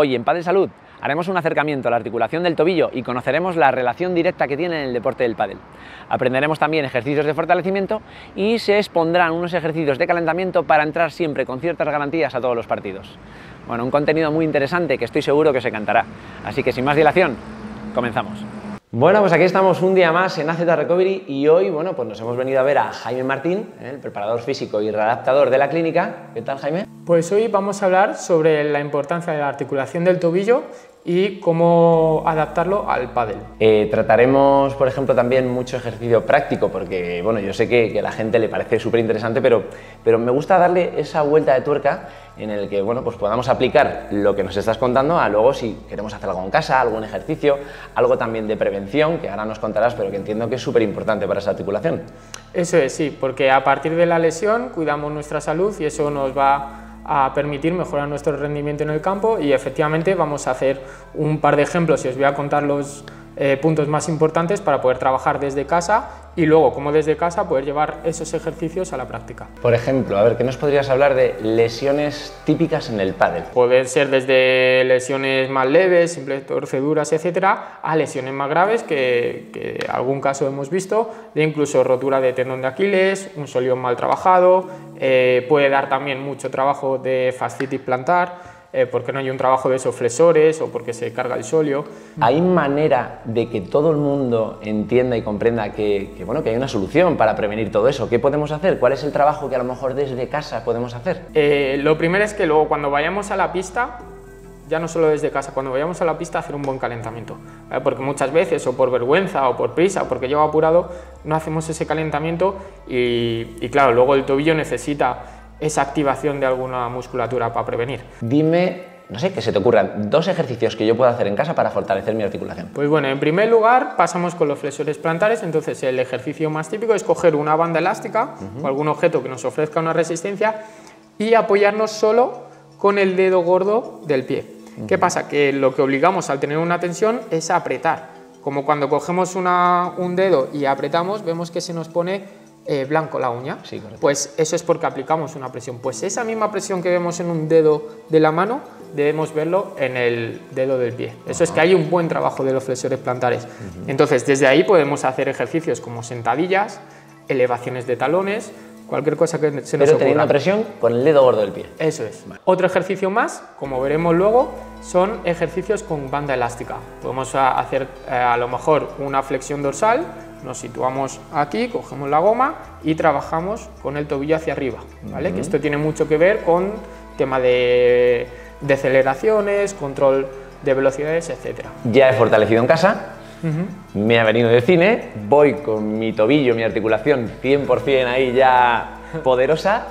Hoy en Padel Salud haremos un acercamiento a la articulación del tobillo y conoceremos la relación directa que tiene en el deporte del pádel. Aprenderemos también ejercicios de fortalecimiento y se expondrán unos ejercicios de calentamiento para entrar siempre con ciertas garantías a todos los partidos. Bueno, un contenido muy interesante que estoy seguro que os encantará. Así que sin más dilación, comenzamos. Bueno, pues aquí estamos un día más en AZ Recovery y hoy, bueno, pues nos hemos venido a ver a Jaime Martín, ¿eh? el preparador físico y readaptador de la clínica. ¿Qué tal, Jaime? Pues hoy vamos a hablar sobre la importancia de la articulación del tobillo y cómo adaptarlo al pádel. Eh, trataremos, por ejemplo, también mucho ejercicio práctico, porque bueno, yo sé que, a la gente le parece súper interesante, pero, pero me gusta darle esa vuelta de tuerca en el que bueno, pues podamos aplicar lo que nos estás contando a luego si queremos hacer algo en casa, algún ejercicio, algo también de prevención, que ahora nos contarás, pero que entiendo que es súper importante para esa articulación. Eso es, sí, porque a partir de la lesión cuidamos nuestra salud y eso nos va a permitir mejorar nuestro rendimiento en el campo y efectivamente vamos a hacer un par de ejemplos y os voy a contar los eh, puntos más importantes para poder trabajar desde casa y luego, como desde casa, poder llevar esos ejercicios a la práctica. Por ejemplo, a ver, ¿qué nos podrías hablar de lesiones típicas en el pádel? Pueden ser desde lesiones más leves, simples torceduras, etcétera, a lesiones más graves que, que algún caso hemos visto, de incluso rotura de tendón de Aquiles, un solión mal trabajado, eh, puede dar también mucho trabajo de fascitis plantar, eh, porque no hay un trabajo de esos flexores o porque se carga el solio. ¿Hay manera de que todo el mundo entienda y comprenda que, bueno, que hay una solución para prevenir todo eso? ¿Qué podemos hacer? ¿Cuál es el trabajo que a lo mejor desde casa podemos hacer? Eh, lo primero es que luego cuando vayamos a la pista, ya no solo desde casa, cuando vayamos a la pista hacer un buen calentamiento, porque muchas veces o por vergüenza o por prisa o porque llevo apurado no hacemos ese calentamiento y, y claro, luego el tobillo necesita esa activación de alguna musculatura para prevenir. Dime no sé, que se te ocurran dos ejercicios que yo pueda hacer en casa para fortalecer mi articulación. Pues bueno, en primer lugar pasamos con los flexores plantares, entonces el ejercicio más típico es coger una banda elástica o algún objeto que nos ofrezca una resistencia y apoyarnos solo con el dedo gordo del pie. ¿Qué pasa? Que lo que obligamos al tener una tensión es apretar. Como cuando cogemos un dedo y apretamos, vemos que se nos pone eh, blanco la uña, sí, pues eso es porque aplicamos una presión. Pues esa misma presión que vemos en un dedo de la mano, debemos verlo en el dedo del pie. Eso es que hay un buen trabajo de los flexores plantares. Entonces, desde ahí podemos hacer ejercicios como sentadillas, elevaciones de talones, cualquier cosa que se nos Pero teniendo una presión con el dedo gordo del pie. Eso es. Otro ejercicio más, como veremos luego, son ejercicios con banda elástica. Podemos hacer eh, a lo mejor una flexión dorsal, nos situamos aquí, cogemos la goma y trabajamos con el tobillo hacia arriba, ¿vale? Que esto tiene mucho que ver con tema de deceleraciones, control de velocidades, etc. Ya he fortalecido en casa, me ha venido de cine, voy con mi tobillo, mi articulación 100% ahí ya poderosa.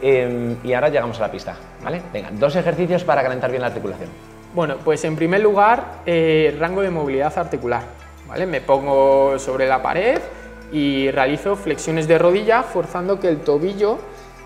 Em, y ahora llegamos a la pista, ¿vale? Venga, dos ejercicios para calentar bien la articulación. Bueno, pues en primer lugar, eh, rango de movilidad articular. Me pongo sobre la pared y realizo flexiones de rodilla forzando que el tobillo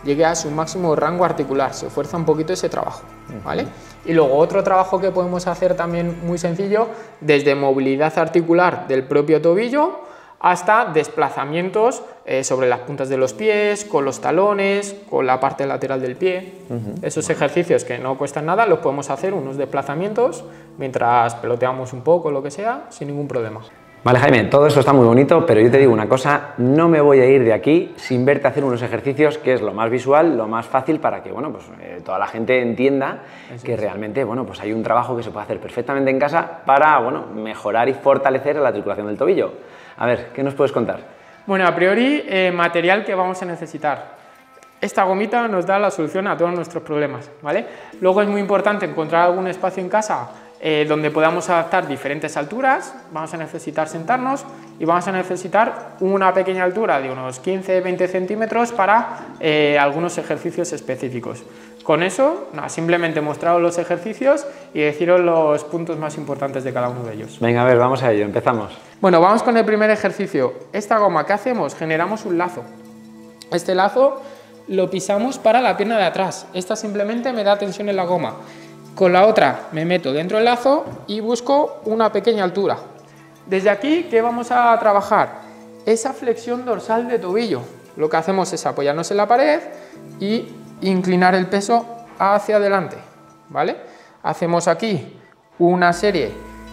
llegue a su máximo rango articular, se fuerza un poquito ese trabajo, ¿vale? Y luego otro trabajo que podemos hacer también muy sencillo, desde movilidad articular del propio tobillo hasta desplazamientos eh, sobre las puntas de los pies, con los talones, con la parte lateral del pie. Esos ejercicios que no cuestan nada los podemos hacer, unos desplazamientos, mientras peloteamos un poco, lo que sea, sin ningún problema. Vale, Jaime, todo eso está muy bonito, pero yo te digo una cosa, no me voy a ir de aquí sin verte hacer unos ejercicios que es lo más visual, lo más fácil para que, bueno, pues eh, toda la gente entienda que realmente, bueno, pues hay un trabajo que se puede hacer perfectamente en casa para, bueno, mejorar y fortalecer la articulación del tobillo. A ver, ¿qué nos puedes contar? Bueno, a priori, eh, material que vamos a necesitar. Esta gomita nos da la solución a todos nuestros problemas, ¿vale? Luego es muy importante encontrar algún espacio en casa eh, donde podamos adaptar diferentes alturas, vamos a necesitar sentarnos y vamos a necesitar una pequeña altura de unos 15-20 centímetros para eh, algunos ejercicios específicos. Con eso, simplemente mostraros los ejercicios y deciros los puntos más importantes de cada uno de ellos. Venga, a ver, vamos a ello, empezamos. Bueno, vamos con el primer ejercicio. Esta goma, ¿qué hacemos? Generamos un lazo. Este lazo lo pisamos para la pierna de atrás. Esta simplemente me da tensión en la goma. Con la otra me meto dentro del lazo y busco una pequeña altura. Desde aquí, ¿qué vamos a trabajar? Esa flexión dorsal de tobillo. Lo que hacemos es apoyarnos en la pared y inclinar el peso hacia adelante, ¿vale? hacemos aquí una serie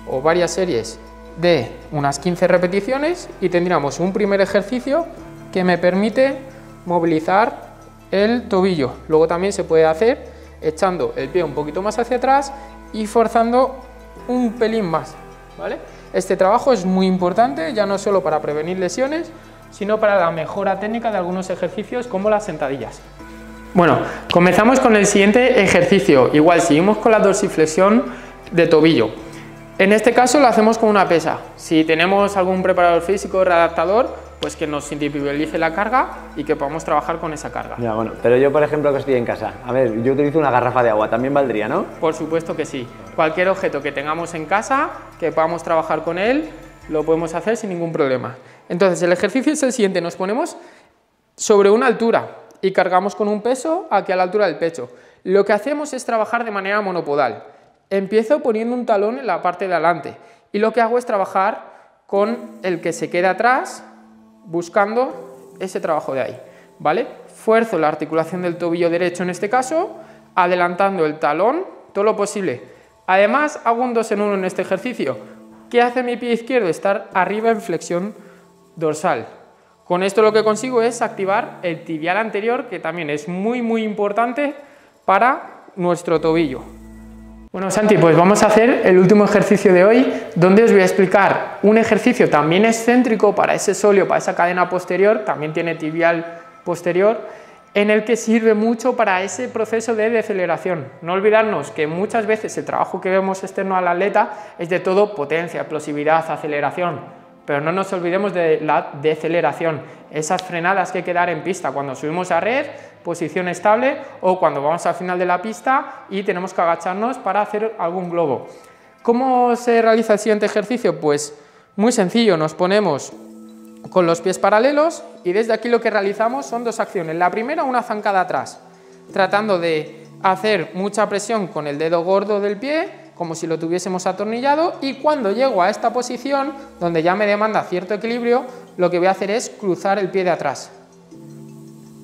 o varias series de unas 15 repeticiones y tendríamos un primer ejercicio que me permite movilizar el tobillo. Luego también se puede hacer echando el pie un poquito más hacia atrás y forzando un pelín más. ¿vale? Este trabajo es muy importante, ya no solo para prevenir lesiones, sino para la mejora técnica de algunos ejercicios como las sentadillas. Bueno, comenzamos con el siguiente ejercicio. Igual, seguimos con la dorsiflexión de tobillo. En este caso lo hacemos con una pesa. Si tenemos algún preparador físico o readaptador, pues que nos individualice la carga y que podamos trabajar con esa carga. Ya, bueno, pero yo, por ejemplo, que estoy en casa, a ver, yo utilizo una garrafa de agua, también valdría, ¿no? Por supuesto que sí. Cualquier objeto que tengamos en casa, que podamos trabajar con él, lo podemos hacer sin ningún problema. Entonces, el ejercicio es el siguiente, nos ponemos sobre una altura y cargamos con un peso aquí a la altura del pecho. Lo que hacemos es trabajar de manera monopodal. Empiezo poniendo un talón en la parte de adelante y lo que hago es trabajar con el que se queda atrás buscando ese trabajo de ahí, ¿vale? Fuerzo la articulación del tobillo derecho en este caso, adelantando el talón todo lo posible. Además, hago un 2 en 1 en este ejercicio. ¿Qué hace mi pie izquierdo? Estar arriba en flexión dorsal. Con esto lo que consigo es activar el tibial anterior, que también es muy muy importante para nuestro tobillo. Bueno, Santi, pues vamos a hacer el último ejercicio de hoy, donde os voy a explicar un ejercicio también excéntrico para ese solio, para esa cadena posterior, también tiene tibial posterior, en el que sirve mucho para ese proceso de deceleración. No olvidarnos que muchas veces el trabajo que vemos externo al atleta es de todo potencia, explosividad, aceleración, pero no nos olvidemos de la deceleración, esas frenadas que hay que dar en pista cuando subimos a red, posición estable o cuando vamos al final de la pista y tenemos que agacharnos para hacer algún globo. ¿Cómo se realiza el siguiente ejercicio? Pues muy sencillo, nos ponemos con los pies paralelos y desde aquí lo que realizamos son dos acciones. La primera, una zancada atrás, tratando de hacer mucha presión con el dedo gordo del pie como si lo tuviésemos atornillado y cuando llego a esta posición, donde ya me demanda cierto equilibrio, lo que voy a hacer es cruzar el pie de atrás.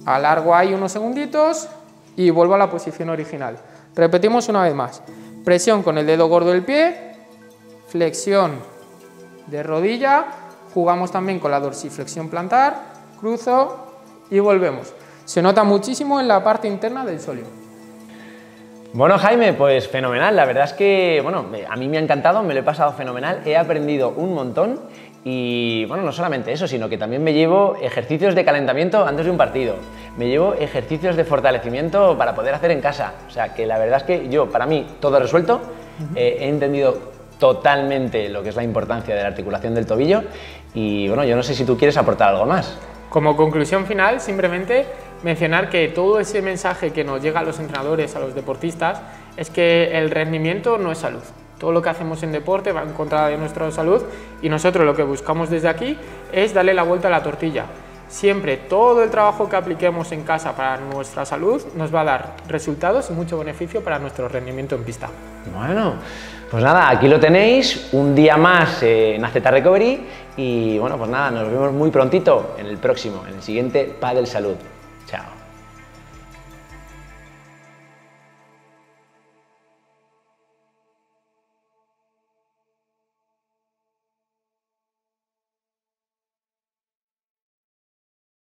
Alargo ahí unos segunditos y vuelvo a la posición original. Repetimos una vez más. Presión con el dedo gordo del pie, flexión de rodilla, jugamos también con la dorsiflexión plantar, cruzo y volvemos. Se nota muchísimo en la parte interna del sóleo. Bueno, Jaime, pues fenomenal. La verdad es que, bueno, a mí me ha encantado, me lo he pasado fenomenal, he aprendido un montón y, bueno, no solamente eso, sino que también me llevo ejercicios de calentamiento antes de un partido, me llevo ejercicios de fortalecimiento para poder hacer en casa. O sea, que la verdad es que yo, para mí, todo resuelto, eh, he entendido totalmente lo que es la importancia de la articulación del tobillo y, bueno, yo no sé si tú quieres aportar algo más. Como conclusión final, simplemente mencionar que todo ese mensaje que nos llega a los entrenadores, a los deportistas, es que el rendimiento no es salud. Todo lo que hacemos en deporte va en contra de nuestra salud y nosotros lo que buscamos desde aquí es darle la vuelta a la tortilla. Siempre todo el trabajo que apliquemos en casa para nuestra salud nos va a dar resultados y mucho beneficio para nuestro rendimiento en pista. Bueno, pues nada, aquí lo tenéis, un día más en AZ Recovery y bueno, pues nada, nos vemos muy prontito en el próximo, en el siguiente Padel Salud. Chao.